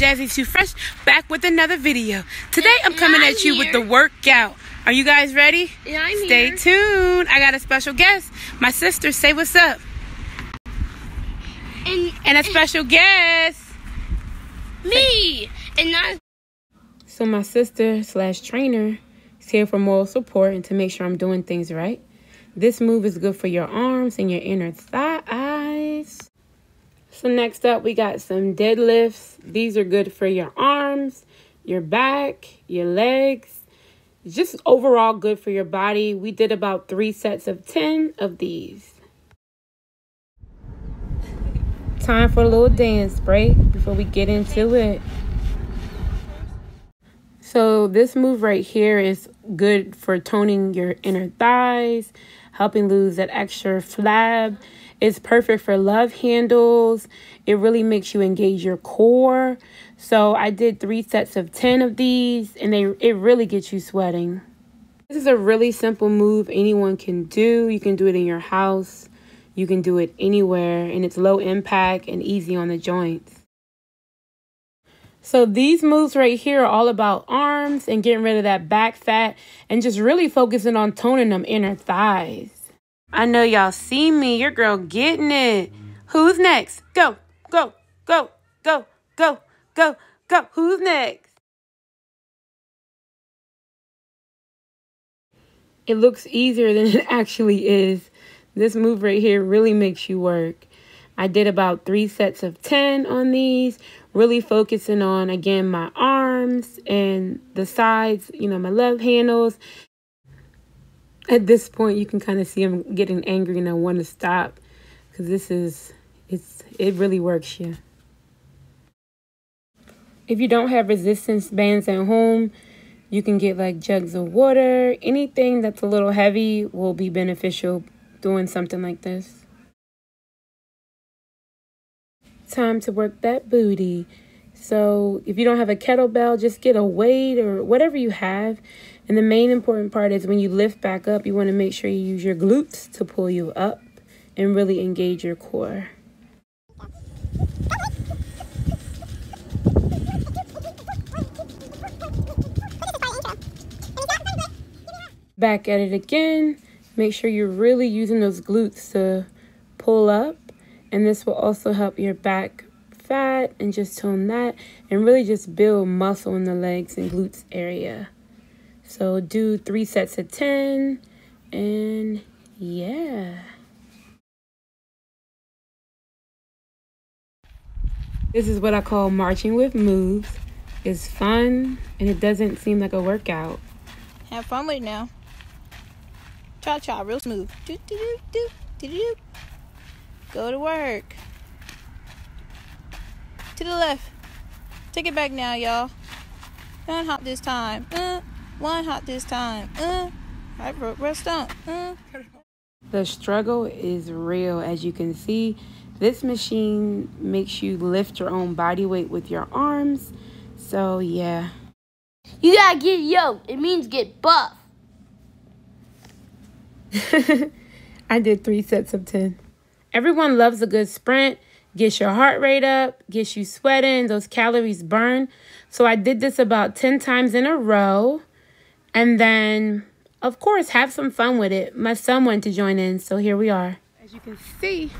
Jazzy Too Fresh back with another video. Today I'm coming I'm at you with the workout. Are you guys ready? Yeah, I'm Stay here. tuned. I got a special guest. My sister, say what's up. And And a special guest. me. And I. So my sister slash trainer is here for moral support and to make sure I'm doing things right. This move is good for your arms and your inner thighs. So next up, we got some deadlifts. These are good for your arms, your back, your legs. Just overall good for your body. We did about three sets of 10 of these. Time for a little dance break before we get into it. So this move right here is good for toning your inner thighs, helping lose that extra flab. It's perfect for love handles. It really makes you engage your core. So I did three sets of 10 of these and they it really gets you sweating. This is a really simple move anyone can do. You can do it in your house. You can do it anywhere and it's low impact and easy on the joints. So these moves right here are all about arms and getting rid of that back fat and just really focusing on toning them inner thighs. I know y'all see me. Your girl getting it. Who's next? Go, go, go, go, go, go, go. Who's next? It looks easier than it actually is. This move right here really makes you work. I did about three sets of 10 on these, really focusing on, again, my arms and the sides, you know, my love handles. At this point, you can kind of see I'm getting angry and I want to stop because this is, it's, it really works you. If you don't have resistance bands at home, you can get like jugs of water. Anything that's a little heavy will be beneficial doing something like this. Time to work that booty. So if you don't have a kettlebell, just get a weight or whatever you have. And the main important part is when you lift back up, you want to make sure you use your glutes to pull you up and really engage your core. Back at it again. Make sure you're really using those glutes to pull up. And this will also help your back fat and just tone that and really just build muscle in the legs and glutes area. So do three sets of 10 and yeah. This is what I call marching with moves. It's fun and it doesn't seem like a workout. Have fun with it now. Cha cha, real smooth. Do do do do do do. Go to work. To the left. Take it back now, y'all. One hop this time. Uh, one hop this time. Uh, right, bro, rest up. Uh. The struggle is real, as you can see. This machine makes you lift your own body weight with your arms. So, yeah. You gotta get yoked. It means get buff. I did three sets of 10. Everyone loves a good sprint, gets your heart rate up, gets you sweating, those calories burn. So I did this about 10 times in a row. And then, of course, have some fun with it. My son wanted to join in, so here we are. As you can see,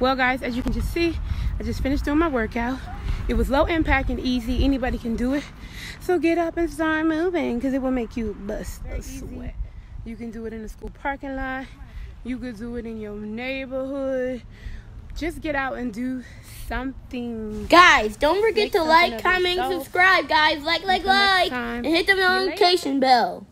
well, guys, as you can just see, I just finished doing my workout. It was low impact and easy. Anybody can do it. So get up and start moving because it will make you bust a sweat. You can do it in the school parking lot. You could do it in your neighborhood. Just get out and do something. Guys, don't forget Make to like, comment, subscribe, guys. Like, like, Until like. And hit the See you later. notification bell.